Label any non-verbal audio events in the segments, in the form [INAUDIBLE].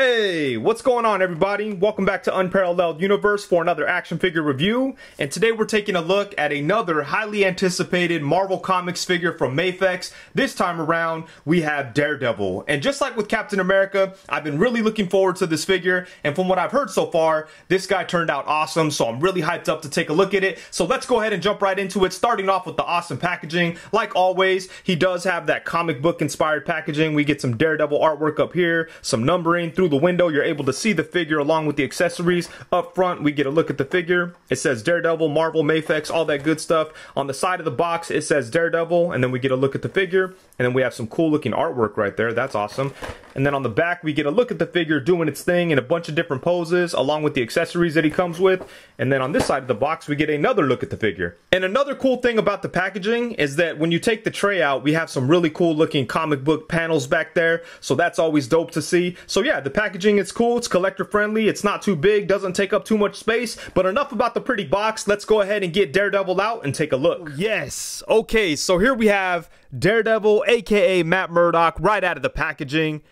Hey, what's going on everybody? Welcome back to Unparalleled Universe for another action figure review. And today we're taking a look at another highly anticipated Marvel Comics figure from Mafex. This time around, we have Daredevil. And just like with Captain America, I've been really looking forward to this figure. And from what I've heard so far, this guy turned out awesome. So I'm really hyped up to take a look at it. So let's go ahead and jump right into it, starting off with the awesome packaging. Like always, he does have that comic book inspired packaging. We get some Daredevil artwork up here, some numbering through the window, you're able to see the figure along with the accessories. Up front, we get a look at the figure. It says Daredevil, Marvel, Mafex, all that good stuff. On the side of the box, it says Daredevil, and then we get a look at the figure. And then we have some cool looking artwork right there. That's awesome. And then on the back, we get a look at the figure doing its thing in a bunch of different poses, along with the accessories that he comes with. And then on this side of the box, we get another look at the figure. And another cool thing about the packaging is that when you take the tray out, we have some really cool looking comic book panels back there. So that's always dope to see. So yeah, the packaging is cool. It's collector friendly. It's not too big, doesn't take up too much space. But enough about the pretty box. Let's go ahead and get Daredevil out and take a look. Yes. Okay, so here we have Daredevil, aka Matt Murdock, right out of the packaging.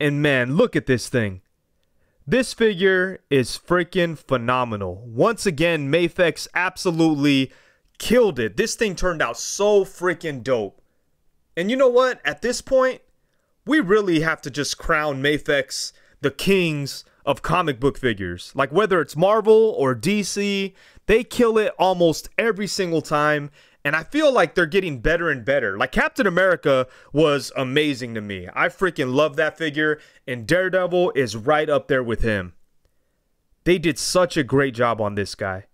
And man, look at this thing. This figure is freaking phenomenal. Once again, Mafex absolutely killed it. This thing turned out so freaking dope. And you know what? At this point, we really have to just crown Mafex the kings of comic book figures. Like whether it's Marvel or DC, they kill it almost every single time. And I feel like they're getting better and better. Like Captain America was amazing to me. I freaking love that figure. And Daredevil is right up there with him. They did such a great job on this guy.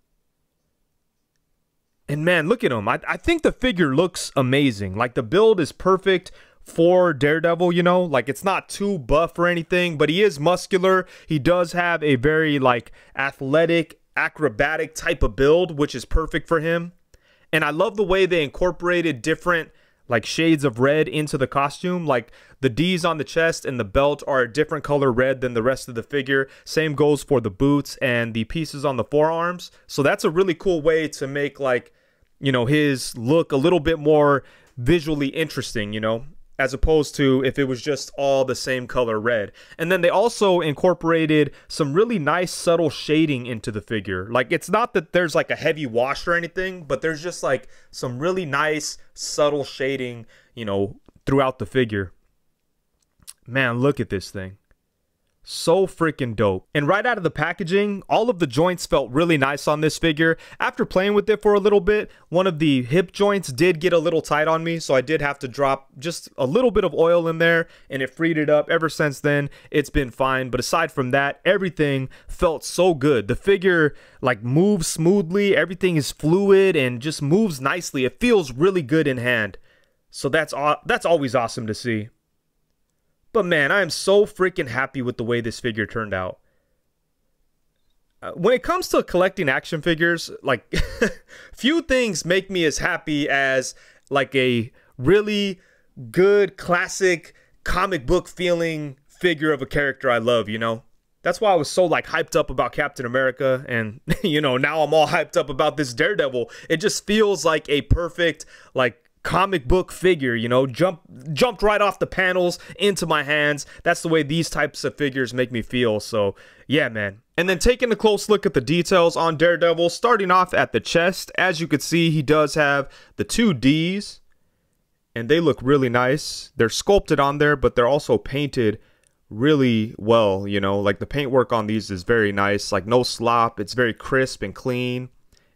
And man, look at him. I, I think the figure looks amazing. Like the build is perfect for Daredevil, you know, like it's not too buff or anything, but he is muscular. He does have a very like athletic, acrobatic type of build, which is perfect for him. And I love the way they incorporated different like shades of red into the costume. Like the D's on the chest and the belt are a different color red than the rest of the figure. Same goes for the boots and the pieces on the forearms. So that's a really cool way to make like, you know, his look a little bit more visually interesting, you know as opposed to if it was just all the same color red. And then they also incorporated some really nice subtle shading into the figure. Like it's not that there's like a heavy wash or anything, but there's just like some really nice subtle shading, you know, throughout the figure. Man, look at this thing. So freaking dope. And right out of the packaging, all of the joints felt really nice on this figure. After playing with it for a little bit, one of the hip joints did get a little tight on me, so I did have to drop just a little bit of oil in there and it freed it up. Ever since then, it's been fine. But aside from that, everything felt so good. The figure like moves smoothly, everything is fluid and just moves nicely. It feels really good in hand. So that's that's always awesome to see. But man, I am so freaking happy with the way this figure turned out. Uh, when it comes to collecting action figures, like [LAUGHS] few things make me as happy as like a really good classic comic book feeling figure of a character I love, you know? That's why I was so like hyped up about Captain America and [LAUGHS] you know, now I'm all hyped up about this Daredevil. It just feels like a perfect like comic book figure, you know, jump jumped right off the panels into my hands. That's the way these types of figures make me feel. So, yeah, man. And then taking a close look at the details on Daredevil, starting off at the chest, as you can see, he does have the two D's and they look really nice. They're sculpted on there, but they're also painted really well, you know, like the paintwork on these is very nice, like no slop, it's very crisp and clean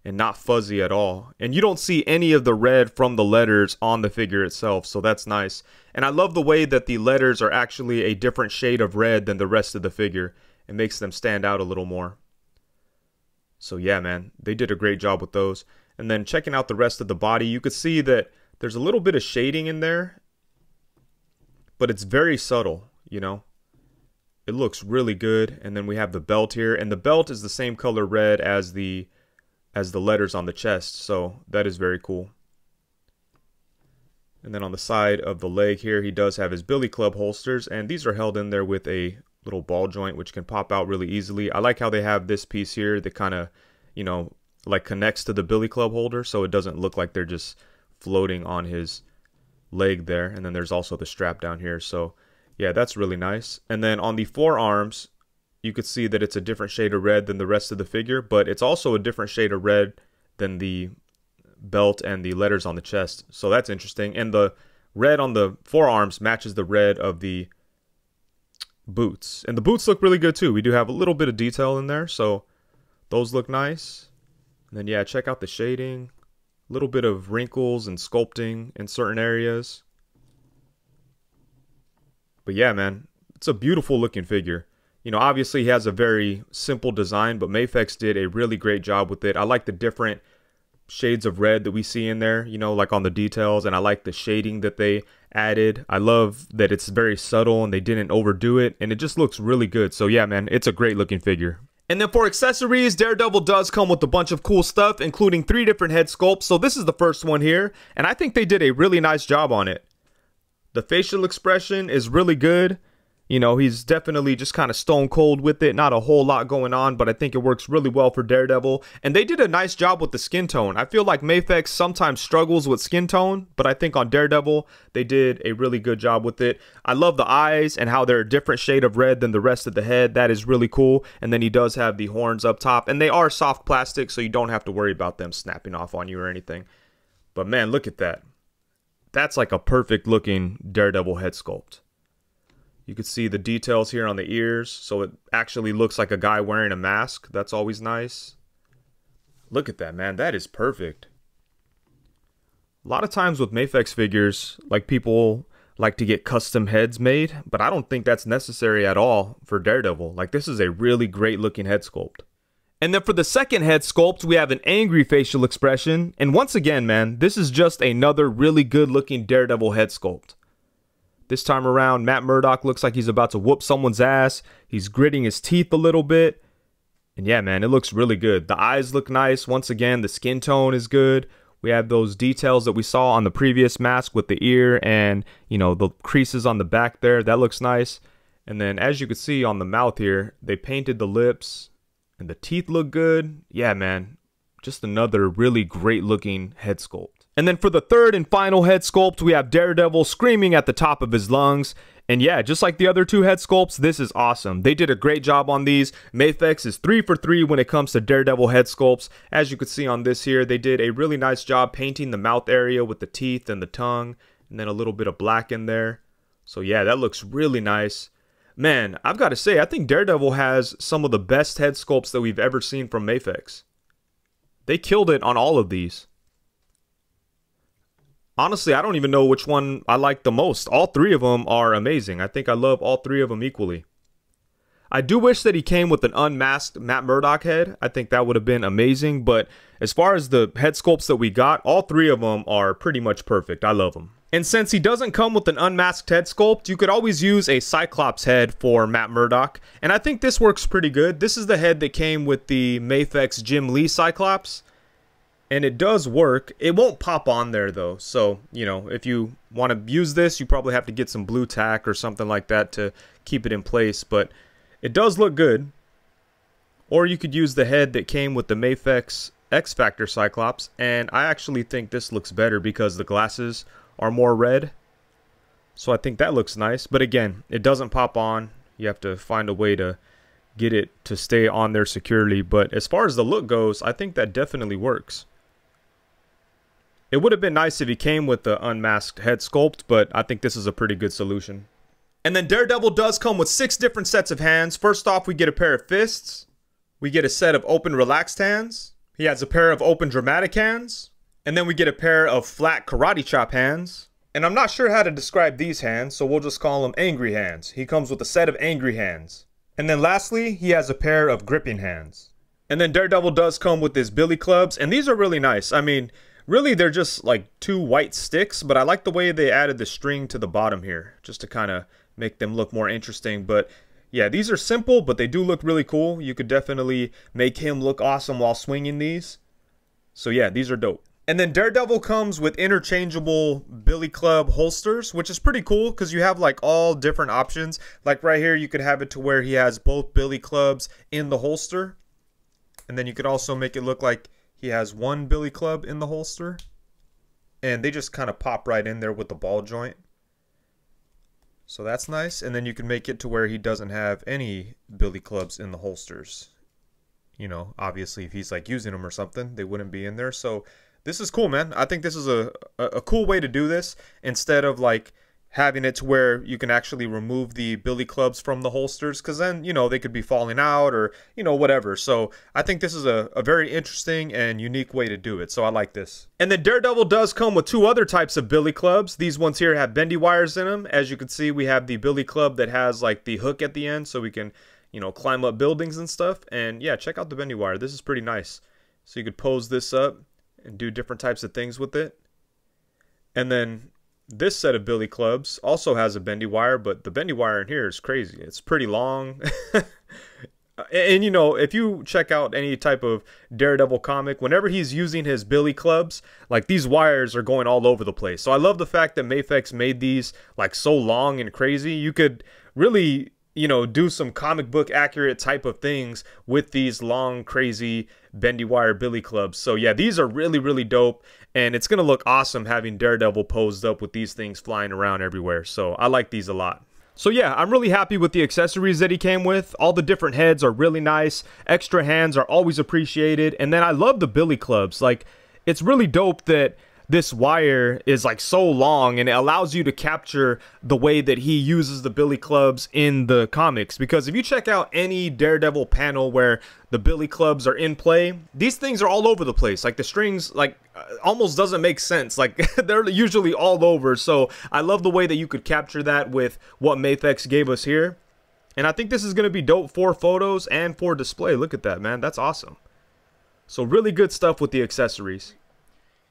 and not fuzzy at all. And you don't see any of the red from the letters on the figure itself, so that's nice. And I love the way that the letters are actually a different shade of red than the rest of the figure. It makes them stand out a little more. So yeah, man, they did a great job with those. And then checking out the rest of the body, you could see that there's a little bit of shading in there, but it's very subtle, you know. It looks really good. And then we have the belt here, and the belt is the same color red as the as the letters on the chest, so that is very cool. And then on the side of the leg here, he does have his Billy Club holsters, and these are held in there with a little ball joint, which can pop out really easily. I like how they have this piece here that kind of, you know, like connects to the Billy Club holder, so it doesn't look like they're just floating on his leg there. And then there's also the strap down here, so Yeah, that's really nice. And then on the forearms, you could see that it's a different shade of red than the rest of the figure, but it's also a different shade of red than the belt and the letters on the chest. So that's interesting. And the red on the forearms matches the red of the boots. And the boots look really good too. We do have a little bit of detail in there, so those look nice. And then yeah, check out the shading. A little bit of wrinkles and sculpting in certain areas. But yeah, man, it's a beautiful looking figure. You know, obviously he has a very simple design, but Mafex did a really great job with it. I like the different shades of red that we see in there, you know, like on the details, and I like the shading that they added. I love that it's very subtle and they didn't overdo it, and it just looks really good. So yeah, man, it's a great looking figure. And then for accessories, Daredevil does come with a bunch of cool stuff, including three different head sculpts. So this is the first one here, and I think they did a really nice job on it. The facial expression is really good. You know, he's definitely just kind of stone cold with it. Not a whole lot going on, but I think it works really well for Daredevil. And they did a nice job with the skin tone. I feel like Mafex sometimes struggles with skin tone, but I think on Daredevil, they did a really good job with it. I love the eyes and how they're a different shade of red than the rest of the head. That is really cool. And then he does have the horns up top, and they are soft plastic, so you don't have to worry about them snapping off on you or anything. But man, look at that. That's like a perfect looking Daredevil head sculpt. You can see the details here on the ears, so it actually looks like a guy wearing a mask. That's always nice. Look at that, man. That is perfect. A lot of times with Mafex figures, like people like to get custom heads made, but I don't think that's necessary at all for Daredevil. Like this is a really great looking head sculpt. And then for the second head sculpt, we have an angry facial expression. And once again, man, this is just another really good looking Daredevil head sculpt. This time around, Matt Murdock looks like he's about to whoop someone's ass. He's gritting his teeth a little bit. And yeah, man, it looks really good. The eyes look nice. Once again, the skin tone is good. We have those details that we saw on the previous mask with the ear and, you know, the creases on the back there. That looks nice. And then as you can see on the mouth here, they painted the lips and the teeth look good. Yeah, man, just another really great looking head sculpt. And then for the third and final head sculpt, we have Daredevil screaming at the top of his lungs. And yeah, just like the other two head sculpts, this is awesome. They did a great job on these. Mafex is 3 for 3 when it comes to Daredevil head sculpts. As you can see on this here, they did a really nice job painting the mouth area with the teeth and the tongue, and then a little bit of black in there. So yeah, that looks really nice. Man, I've got to say, I think Daredevil has some of the best head sculpts that we've ever seen from Mafex. They killed it on all of these honestly, I don't even know which one I like the most. All three of them are amazing. I think I love all three of them equally. I do wish that he came with an unmasked Matt Murdock head. I think that would have been amazing. But as far as the head sculpts that we got, all three of them are pretty much perfect. I love them. And since he doesn't come with an unmasked head sculpt, you could always use a Cyclops head for Matt Murdock. And I think this works pretty good. This is the head that came with the Mafex Jim Lee Cyclops and it does work. It won't pop on there though. So, you know, if you want to use this, you probably have to get some Blu Tack or something like that to keep it in place, but it does look good. Or you could use the head that came with the Mafex X Factor Cyclops, and I actually think this looks better because the glasses are more red. So I think that looks nice, but again, it doesn't pop on. You have to find a way to get it to stay on there securely, but as far as the look goes, I think that definitely works. It would have been nice if he came with the unmasked head sculpt, but I think this is a pretty good solution. And then Daredevil does come with six different sets of hands. First off, we get a pair of fists. We get a set of open relaxed hands. He has a pair of open dramatic hands. And then we get a pair of flat karate chop hands. And I'm not sure how to describe these hands, so we'll just call them angry hands. He comes with a set of angry hands. And then lastly, he has a pair of gripping hands. And then Daredevil does come with his billy clubs, and these are really nice. I mean, Really, they're just like two white sticks, but I like the way they added the string to the bottom here, just to kind of make them look more interesting. But yeah, these are simple, but they do look really cool. You could definitely make him look awesome while swinging these. So yeah, these are dope. And then Daredevil comes with interchangeable Billy Club holsters, which is pretty cool because you have like all different options. Like right here, you could have it to where he has both Billy Clubs in the holster. And then you could also make it look like he has one billy club in the holster, and they just kind of pop right in there with the ball joint. So that's nice. And then you can make it to where he doesn't have any billy clubs in the holsters. You know, obviously if he's like using them or something, they wouldn't be in there. So this is cool, man. I think this is a, a, a cool way to do this instead of like having it to where you can actually remove the billy clubs from the holsters because then you know they could be falling out or you know whatever. So i think this is a, a very interesting and unique way to do it. So i like this. And then daredevil does come with two other types of billy clubs. These ones here have bendy wires in them as you can see we have the billy club that has like the hook at the end so we can you know climb up buildings and stuff. And yeah check out the bendy wire. This is pretty nice. So you could pose this up and do different types of things with it. And then this set of billy clubs also has a bendy wire, but the bendy wire in here is crazy. It's pretty long. [LAUGHS] and you know, if you check out any type of Daredevil comic, whenever he's using his billy clubs, like these wires are going all over the place. So I love the fact that Mafex made these like so long and crazy. You could really you know, do some comic book accurate type of things with these long, crazy bendy wire billy clubs. So yeah, these are really, really dope. And it's going to look awesome having Daredevil posed up with these things flying around everywhere. So I like these a lot. So yeah, I'm really happy with the accessories that he came with. All the different heads are really nice. Extra hands are always appreciated. And then I love the billy clubs. Like, it's really dope that this wire is like so long and it allows you to capture the way that he uses the billy clubs in the comics. Because if you check out any daredevil panel where the billy clubs are in play these things are all over the place. Like the strings like uh, almost doesn't make sense. Like [LAUGHS] they're usually all over. So i love the way that you could capture that with what mafex gave us here. And i think this is going to be dope for photos and for display. Look at that man. That's awesome. So really good stuff with the accessories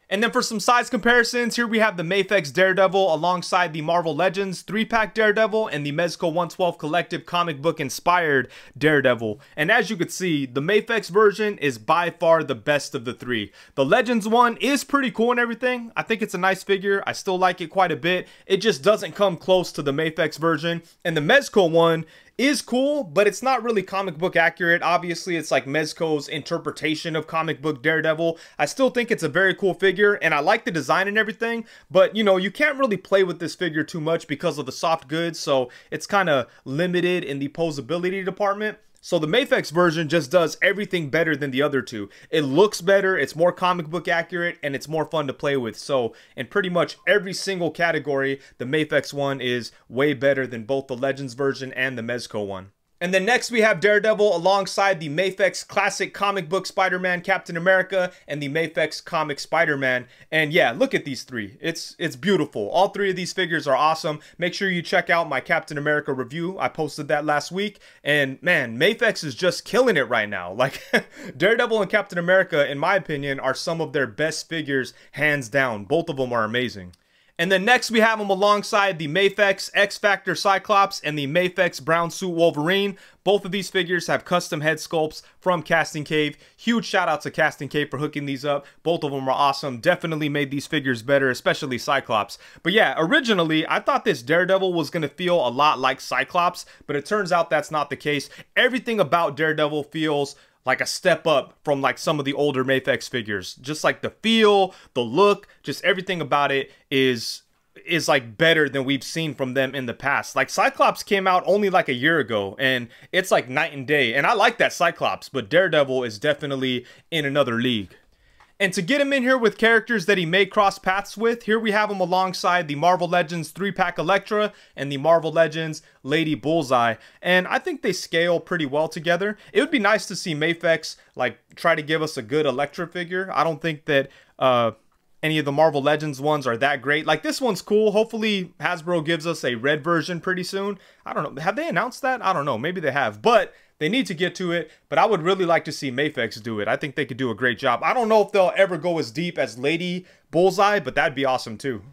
and then for some size comparisons, here we have the Mafex Daredevil alongside the Marvel Legends 3-pack Daredevil and the Mezco 112 Collective comic book inspired Daredevil. And as you can see, the Mafex version is by far the best of the three. The Legends one is pretty cool and everything. I think it's a nice figure. I still like it quite a bit. It just doesn't come close to the Mafex version. And the Mezco one is cool, but it's not really comic book accurate. Obviously, it's like Mezco's interpretation of comic book Daredevil. I still think it's a very cool figure, and I like the design and everything, but you know, you can't really play with this figure too much because of the soft goods, so it's kind of limited in the posability department. So the Mafex version just does everything better than the other two. It looks better, it's more comic book accurate, and it's more fun to play with. So in pretty much every single category, the Mafex one is way better than both the Legends version and the Mezco one. And then next we have Daredevil alongside the Mafex classic comic book Spider-Man Captain America and the Mafex comic Spider-Man. And yeah, look at these three. It's it's beautiful. All three of these figures are awesome. Make sure you check out my Captain America review. I posted that last week. And man, Mafex is just killing it right now. [LAUGHS] Like Daredevil and Captain America, in my opinion, are some of their best figures, hands down. Both of them are amazing. And then next we have him alongside the Mafex X-Factor Cyclops and the Mafex Brown Suit Wolverine. Both of these figures have custom head sculpts from Casting Cave. Huge shout out to Casting Cave for hooking these up. Both of them are awesome. Definitely made these figures better, especially Cyclops. But yeah, originally I thought this Daredevil was going to feel a lot like Cyclops, but it turns out that's not the case. Everything about Daredevil feels like a step up from like some of the older Mafex figures. Just like the feel, the look, just everything about it is is like better than we've seen from them in the past. Like Cyclops came out only like a year ago and it's like night and day. And I like that Cyclops, but Daredevil is definitely in another league. And to get him in here with characters that he may cross paths with, here we have him alongside the Marvel Legends 3-pack Elektra and the Marvel Legends Lady Bullseye. And I think they scale pretty well together. It would be nice to see Mafex like try to give us a good Elektra figure. I don't think that uh, any of the Marvel Legends ones are that great. Like this one's cool. Hopefully Hasbro gives us a red version pretty soon. I don't know. Have they announced that? I don't know. Maybe they have. But they need to get to it, but I would really like to see Mafex do it. I think they could do a great job. I don't know if they'll ever go as deep as Lady Bullseye, but that'd be awesome too.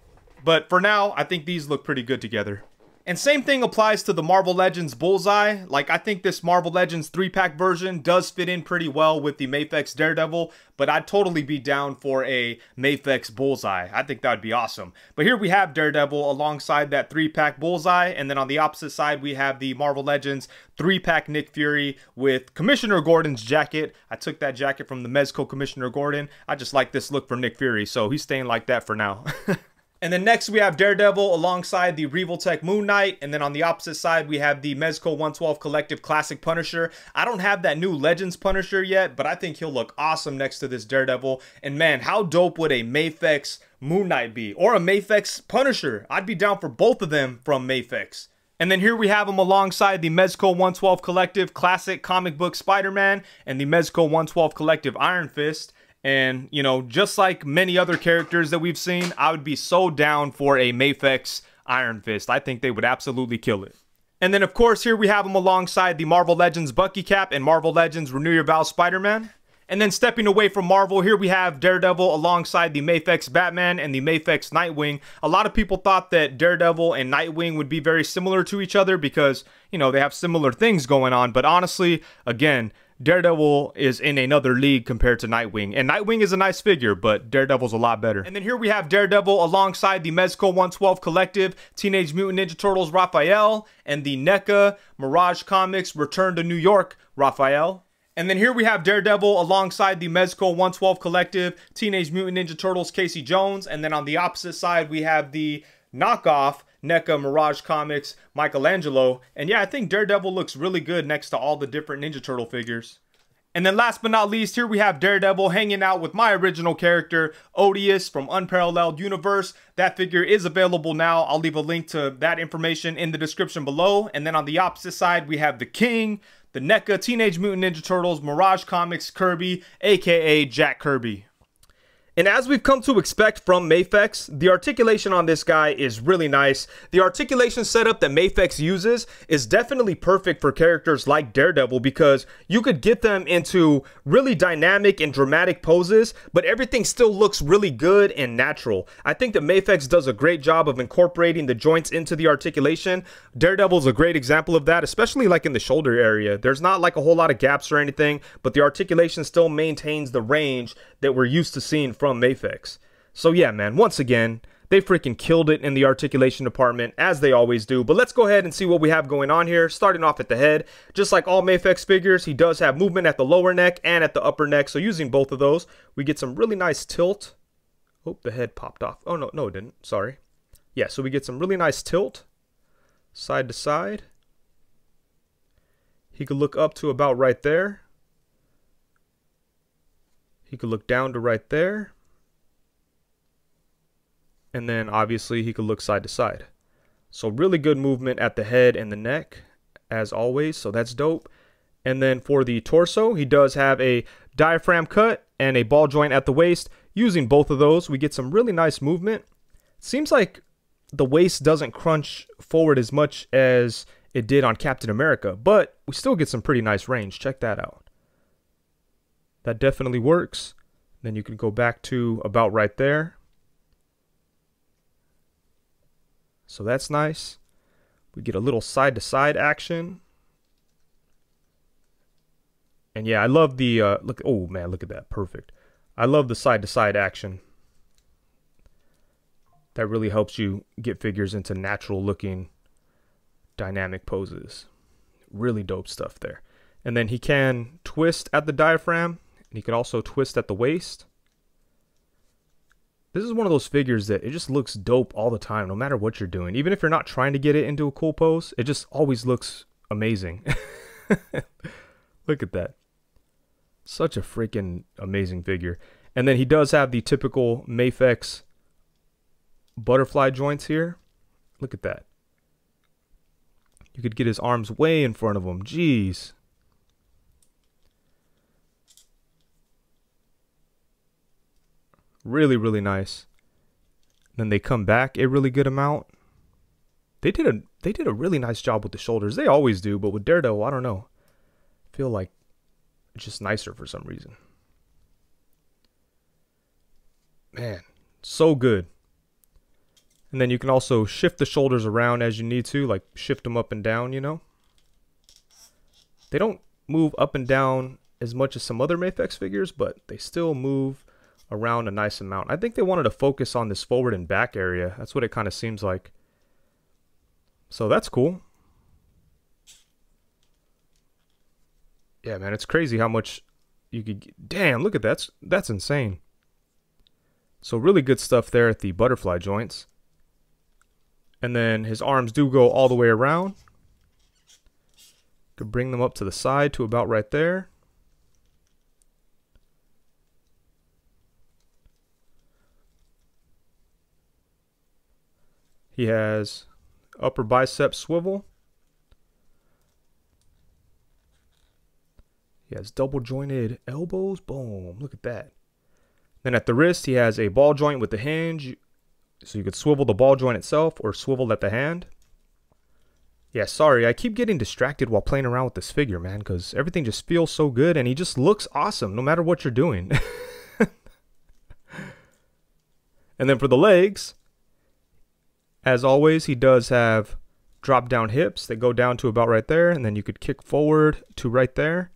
But for now, I think these look pretty good together. And same thing applies to the Marvel Legends Bullseye. Like, I think this Marvel Legends 3-pack version does fit in pretty well with the Mafex Daredevil, but I'd totally be down for a Mafex Bullseye. I think that would be awesome. But here we have Daredevil alongside that 3-pack Bullseye, and then on the opposite side, we have the Marvel Legends 3-pack Nick Fury with Commissioner Gordon's jacket. I took that jacket from the Mezco Commissioner Gordon. I just like this look for Nick Fury, so he's staying like that for now. [LAUGHS] And then next we have Daredevil alongside the Revoltech Moon Knight. And then on the opposite side, we have the Mezco 112 Collective Classic Punisher. I don't have that new Legends Punisher yet, but I think he'll look awesome next to this Daredevil. And man, how dope would a Mafex Moon Knight be? Or a Mafex Punisher? I'd be down for both of them from Mafex. And then here we have him alongside the Mezco 112 Collective Classic Comic Book Spider-Man and the Mezco 112 Collective Iron Fist. And, you know, just like many other characters that we've seen, I would be so down for a Mafex Iron Fist. I think they would absolutely kill it. And then, of course, here we have him alongside the Marvel Legends Bucky Cap and Marvel Legends Renew Your Vows Spider-Man. And then stepping away from Marvel, here we have Daredevil alongside the Mafex Batman and the Mafex Nightwing. A lot of people thought that Daredevil and Nightwing would be very similar to each other because, you know, they have similar things going on. But honestly, again, Daredevil is in another league compared to Nightwing. And Nightwing is a nice figure, but Daredevil's a lot better. And then here we have Daredevil alongside the Mezco 112 Collective, Teenage Mutant Ninja Turtles Raphael, and the NECA Mirage Comics Return to New York Raphael. And then here we have Daredevil alongside the Mezco 112 Collective, Teenage Mutant Ninja Turtles Casey Jones. And then on the opposite side, we have the knockoff NECA Mirage Comics Michelangelo. And yeah, I think Daredevil looks really good next to all the different Ninja Turtle figures. And then last but not least, here we have Daredevil hanging out with my original character, Odious from Unparalleled Universe. That figure is available now. I'll leave a link to that information in the description below. And then on the opposite side, we have the King, the NECA Teenage Mutant Ninja Turtles Mirage Comics Kirby, aka Jack Kirby. And as we've come to expect from Mafex, the articulation on this guy is really nice. The articulation setup that Mafex uses is definitely perfect for characters like Daredevil because you could get them into really dynamic and dramatic poses, but everything still looks really good and natural. I think that Mafex does a great job of incorporating the joints into the articulation. Daredevil's a great example of that, especially like in the shoulder area. There's not like a whole lot of gaps or anything, but the articulation still maintains the range that we're used to seeing Mafex. So yeah, man, once again, they freaking killed it in the articulation department, as they always do. But let's go ahead and see what we have going on here. Starting off at the head, just like all Mafex figures, he does have movement at the lower neck and at the upper neck. So using both of those, we get some really nice tilt. Oh, the head popped off. Oh, no, no, it didn't. Sorry. Yeah, so we get some really nice tilt, side to side. He could look up to about right there. He could look down to right there. And then obviously he could look side to side. So really good movement at the head and the neck as always. So that's dope. And then for the torso, he does have a diaphragm cut and a ball joint at the waist. Using both of those, we get some really nice movement. Seems like the waist doesn't crunch forward as much as it did on Captain America, but we still get some pretty nice range. Check that out that definitely works. Then you can go back to about right there. So that's nice. We get a little side to side action. And yeah, I love the uh, look. Oh man, look at that, perfect. I love the side to side action. That really helps you get figures into natural looking dynamic poses. Really dope stuff there. And then he can twist at the diaphragm and he can also twist at the waist. This is one of those figures that it just looks dope all the time, no matter what you're doing. Even if you're not trying to get it into a cool pose, it just always looks amazing. [LAUGHS] Look at that. Such a freaking amazing figure. And then he does have the typical Mafex butterfly joints here. Look at that. You could get his arms way in front of him. Jeez. Really, really nice. Then they come back a really good amount. They did a they did a really nice job with the shoulders. They always do, but with Daredevil, I don't know. Feel like it's just nicer for some reason. Man, so good. And then you can also shift the shoulders around as you need to, like shift them up and down, you know? They don't move up and down as much as some other Mafex figures, but they still move around a nice amount. I think they wanted to focus on this forward and back area. That's what it kind of seems like. So that's cool. Yeah, man, it's crazy how much you could get. Damn, look at that. That's, that's insane. So really good stuff there at the butterfly joints. And then his arms do go all the way around. Could bring them up to the side to about right there. He has upper bicep swivel. He has double jointed elbows. Boom. Look at that. Then at the wrist, he has a ball joint with the hinge. So you could swivel the ball joint itself or swivel at the hand. Yeah, sorry, I keep getting distracted while playing around with this figure, man, because everything just feels so good and he just looks awesome no matter what you're doing. [LAUGHS] and then for the legs, as always, he does have drop down hips that go down to about right there, and then you could kick forward to right there.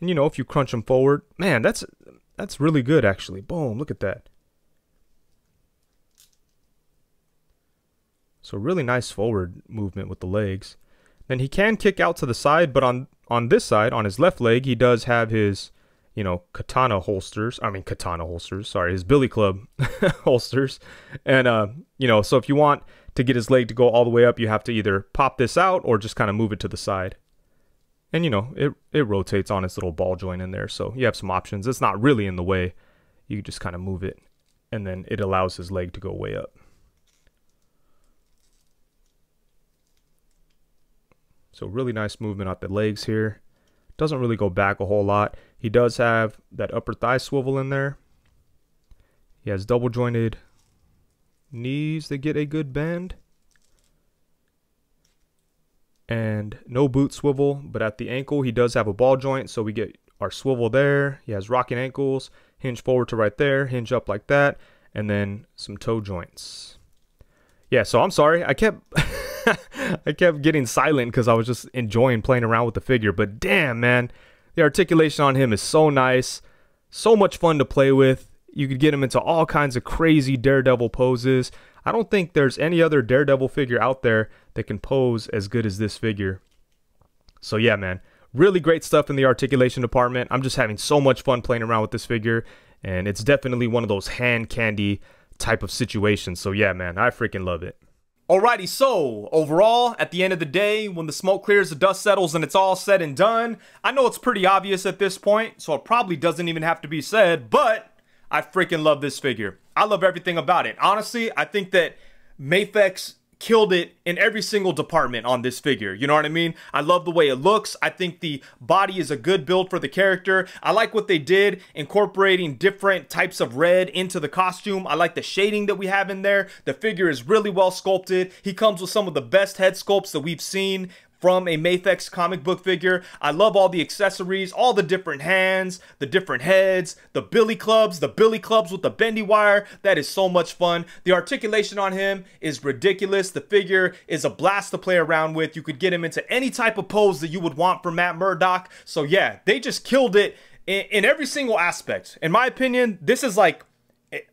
And you know, if you crunch them forward, man, that's that's really good actually. Boom, look at that. So really nice forward movement with the legs. Then he can kick out to the side, but on on this side, on his left leg, he does have his, you know, katana holsters. I mean katana holsters, sorry, his billy club [LAUGHS] holsters. And uh, you know, so if you want to get his leg to go all the way up, you have to either pop this out or just kind of move it to the side. And you know, it, it rotates on its little ball joint in there. So you have some options. It's not really in the way. You just kind of move it and then it allows his leg to go way up. So really nice movement at the legs here. Doesn't really go back a whole lot. He does have that upper thigh swivel in there. He has double jointed knees that get a good bend. And no boot swivel, but at the ankle he does have a ball joint, so we get our swivel there. He has rocking ankles, hinge forward to right there, hinge up like that, and then some toe joints. Yeah, so I'm sorry. I kept [LAUGHS] I kept getting silent because I was just enjoying playing around with the figure. But damn, man, the articulation on him is so nice, so much fun to play with. You could get him into all kinds of crazy Daredevil poses. I don't think there's any other Daredevil figure out there that can pose as good as this figure. So yeah, man, really great stuff in the articulation department. I'm just having so much fun playing around with this figure, and it's definitely one of those hand candy type of situations. So yeah, man, I freaking love it. Alrighty, so overall, at the end of the day, when the smoke clears, the dust settles, and it's all said and done, I know it's pretty obvious at this point, so it probably doesn't even have to be said, but I freaking love this figure. I love everything about it. Honestly, I think that Mafex killed it in every single department on this figure. You know what I mean? I love the way it looks. I think the body is a good build for the character. I like what they did incorporating different types of red into the costume. I like the shading that we have in there. The figure is really well sculpted. He comes with some of the best head sculpts that we've seen from a Mafex comic book figure. I love all the accessories, all the different hands, the different heads, the billy clubs, the billy clubs with the bendy wire. That is so much fun. The articulation on him is ridiculous. The figure is a blast to play around with. You could get him into any type of pose that you would want from Matt Murdock. So yeah, they just killed it in, in every single aspect. In my opinion, this is like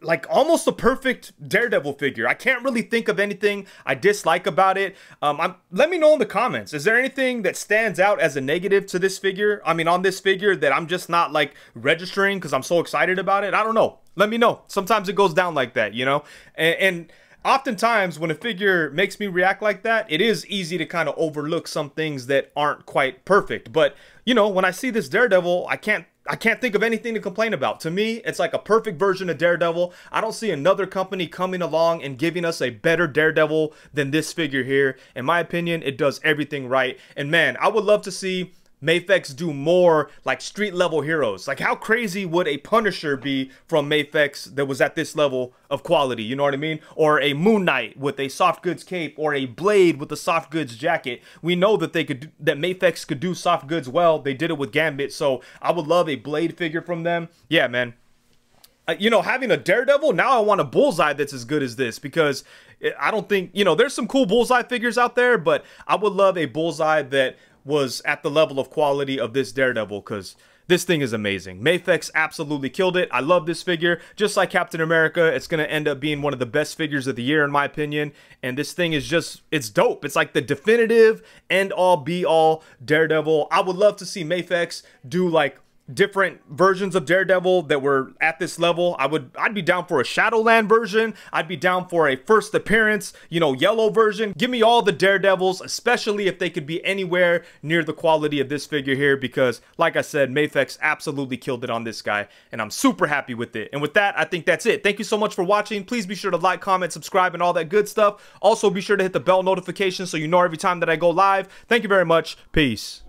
like almost a perfect Daredevil figure. I can't really think of anything I dislike about it. Um, I'm, let me know in the comments. Is there anything that stands out as a negative to this figure? I mean, on this figure that I'm just not like registering because I'm so excited about it. I don't know. Let me know. Sometimes it goes down like that, you know. And, and oftentimes when a figure makes me react like that, it is easy to kind of overlook some things that aren't quite perfect. But you know, when I see this Daredevil, I can't I can't think of anything to complain about. To me, it's like a perfect version of Daredevil. I don't see another company coming along and giving us a better Daredevil than this figure here. In my opinion, it does everything right. And man, I would love to see Mafex do more like street level heroes. Like how crazy would a Punisher be from Mafex that was at this level of quality, you know what I mean? Or a Moon Knight with a soft goods cape or a Blade with a soft goods jacket. We know that they could do, that Mafex could do soft goods well. They did it with Gambit, so I would love a Blade figure from them. Yeah, man. Uh, you know, having a Daredevil, now I want a Bullseye that's as good as this because I don't think, you know, there's some cool Bullseye figures out there, but I would love a Bullseye that was at the level of quality of this Daredevil because this thing is amazing. Mafex absolutely killed it. I love this figure. Just like Captain America, it's going to end up being one of the best figures of the year, in my opinion. And this thing is just, it's dope. It's like the definitive end all be all Daredevil. I would love to see Mafex do like different versions of Daredevil that were at this level. I would I'd be down for a Shadowland version. I'd be down for a first appearance, you know, yellow version. Give me all the Daredevils, especially if they could be anywhere near the quality of this figure here because like I said, Mafex absolutely killed it on this guy and I'm super happy with it. And with that, I think that's it. Thank you so much for watching. Please be sure to like, comment, subscribe and all that good stuff. Also be sure to hit the bell notification so you know every time that I go live. Thank you very much. Peace.